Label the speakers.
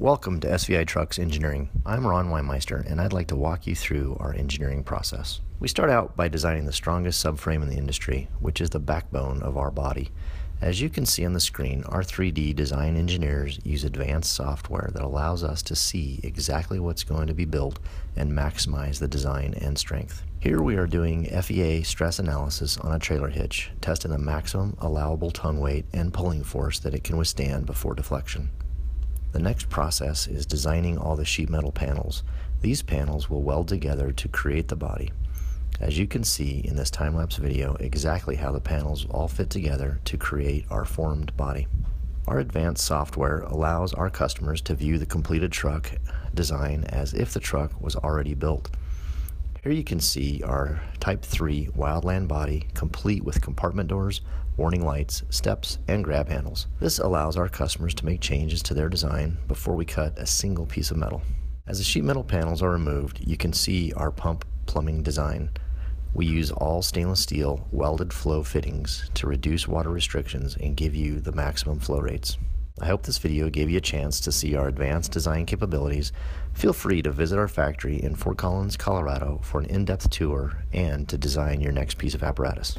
Speaker 1: Welcome to SVI Trucks Engineering. I'm Ron Weinmeister, and I'd like to walk you through our engineering process. We start out by designing the strongest subframe in the industry, which is the backbone of our body. As you can see on the screen, our 3D design engineers use advanced software that allows us to see exactly what's going to be built and maximize the design and strength. Here we are doing FEA stress analysis on a trailer hitch, testing the maximum allowable tongue weight and pulling force that it can withstand before deflection. The next process is designing all the sheet metal panels. These panels will weld together to create the body. As you can see in this time-lapse video exactly how the panels all fit together to create our formed body. Our advanced software allows our customers to view the completed truck design as if the truck was already built. Here you can see our Type 3 Wildland body complete with compartment doors, warning lights, steps, and grab handles. This allows our customers to make changes to their design before we cut a single piece of metal. As the sheet metal panels are removed, you can see our pump plumbing design. We use all stainless steel welded flow fittings to reduce water restrictions and give you the maximum flow rates. I hope this video gave you a chance to see our advanced design capabilities. Feel free to visit our factory in Fort Collins, Colorado for an in-depth tour and to design your next piece of apparatus.